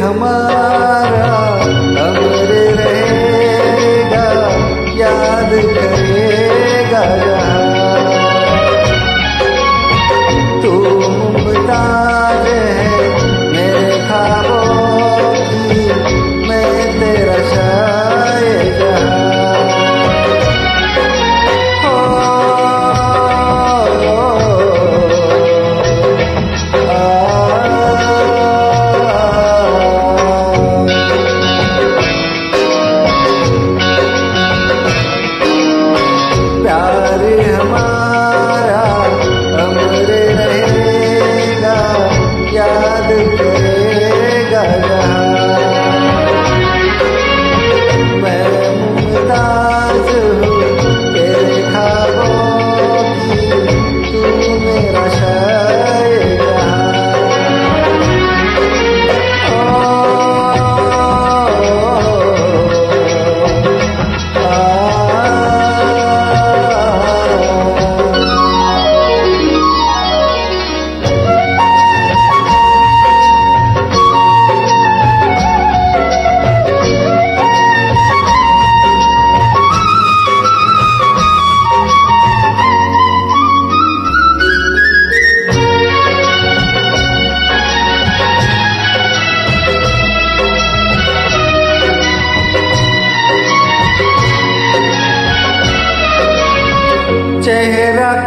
हमारा अमर रहेगा याद करेगा तू मुमता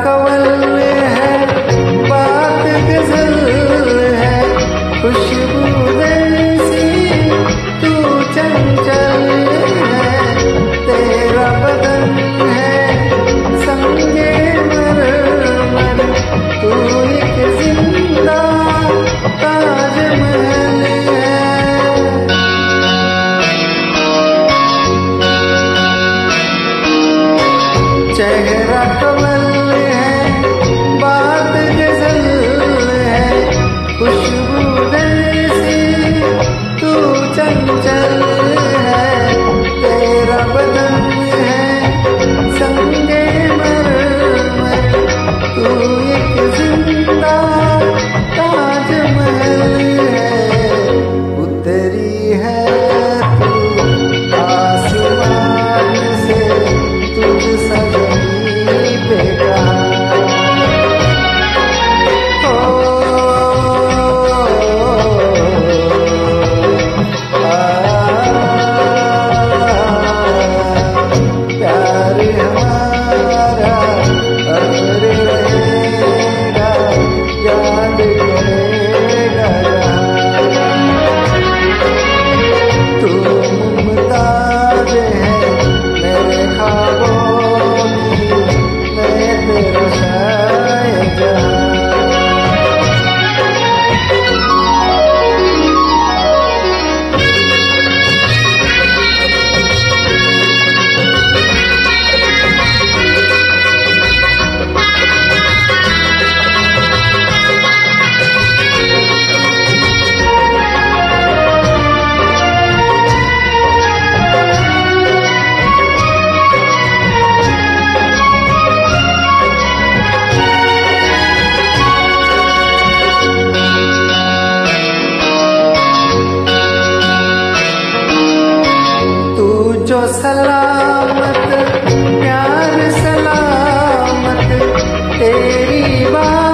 कवल है, बात गज़ल है। खुशबू सी तू चंचल है। तेरा बदन है, संगे मर मर। तू एक ज़िंदा ताजमहल चेहरा Nazareth. जो सलामत प्यार सलामत तेरी बात